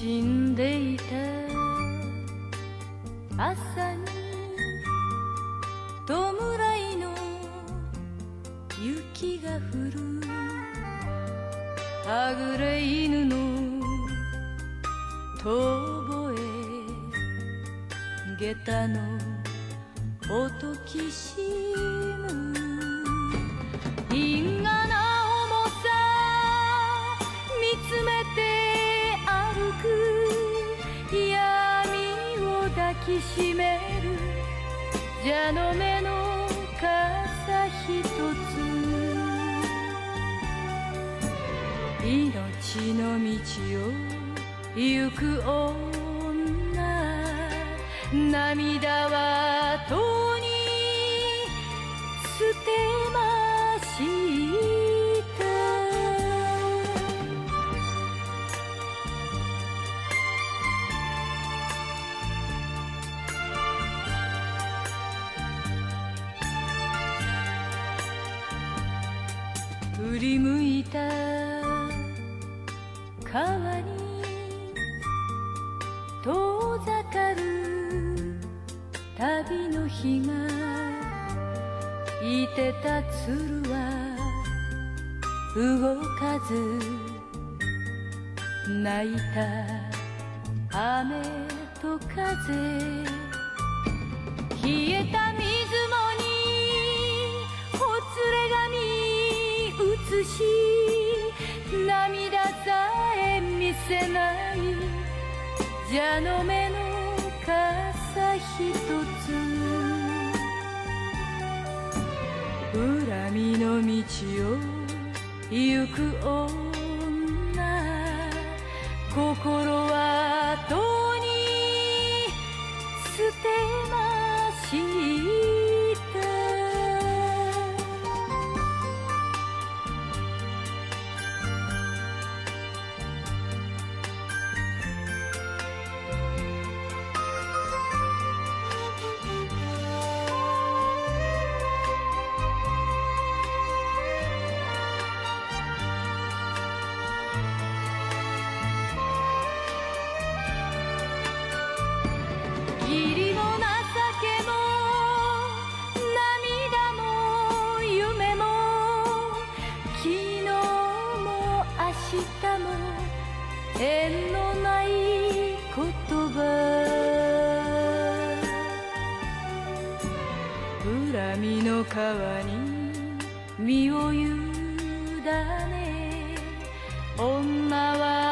死んでいた。朝に弔いの雪が降る。はぐれ犬の遠吠え。下駄の音きしむ。きしめる。蛇の目の傘ひとつ。命の道を行く女。涙はとに捨てました振り向いた川に遠ざかる旅の日がいてた鶴は動かず泣いた雨と風冷えた水せない。蛇の目の傘ひとつ。恨みの道を行く女。心はとに捨てました波の川に身を委ね女は